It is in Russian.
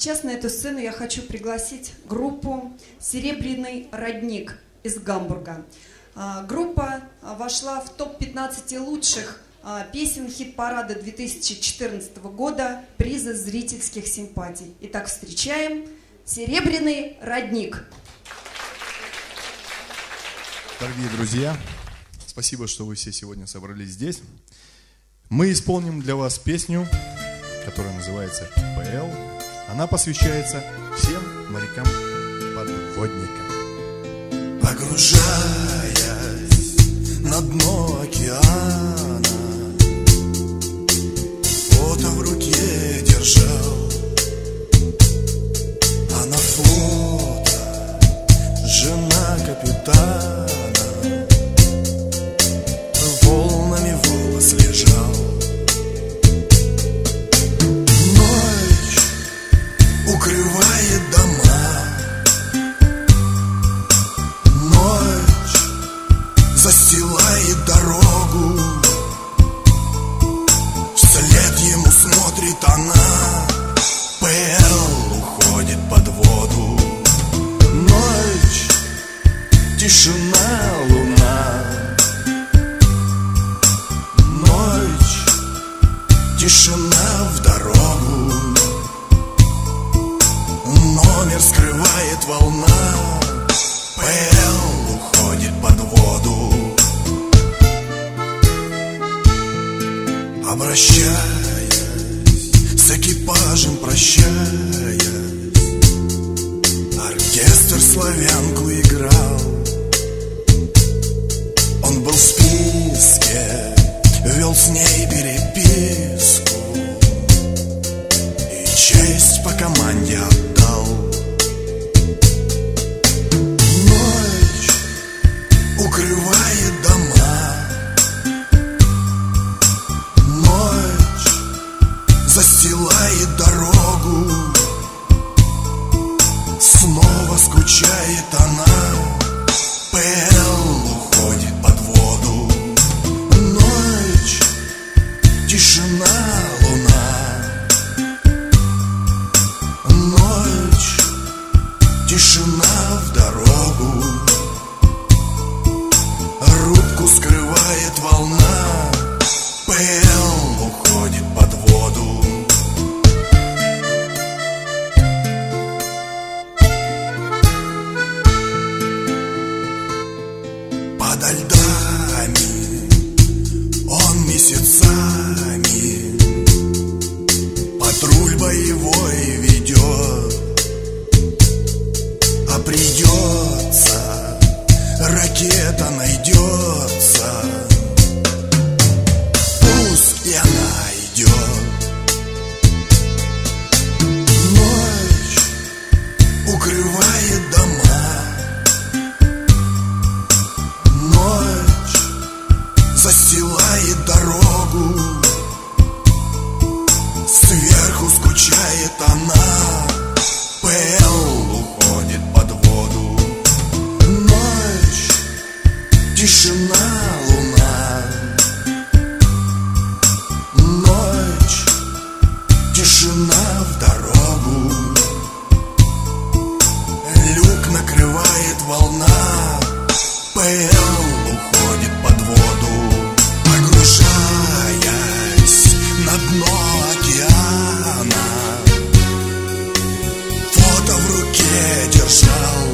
сейчас на эту сцену я хочу пригласить группу «Серебряный родник» из Гамбурга. А, группа а, вошла в топ-15 лучших а, песен хит-парада 2014 года приза зрительских симпатий. Итак, встречаем «Серебряный родник». Дорогие друзья, спасибо, что вы все сегодня собрались здесь. Мы исполним для вас песню, которая называется «ПЛ». Она посвящается всем морякам-подводникам. Погружаясь на дно застилает дорогу. Вслед ему смотрит она. ПЛ уходит под воду. Ночь, тишина, луна. Ночь, тишина в дорогу. Номер скрывает волна a shot. Застилает дорогу. Снова скучает она найдется. Пусть и она идет Ночь укрывает дома. Ночь застилает дорогу. Сверху скучает она Тишина, луна. Ночь, тишина в дорогу. Люк накрывает волна. ПЛ уходит под воду Погружаясь на дно океана. Фото в руке держал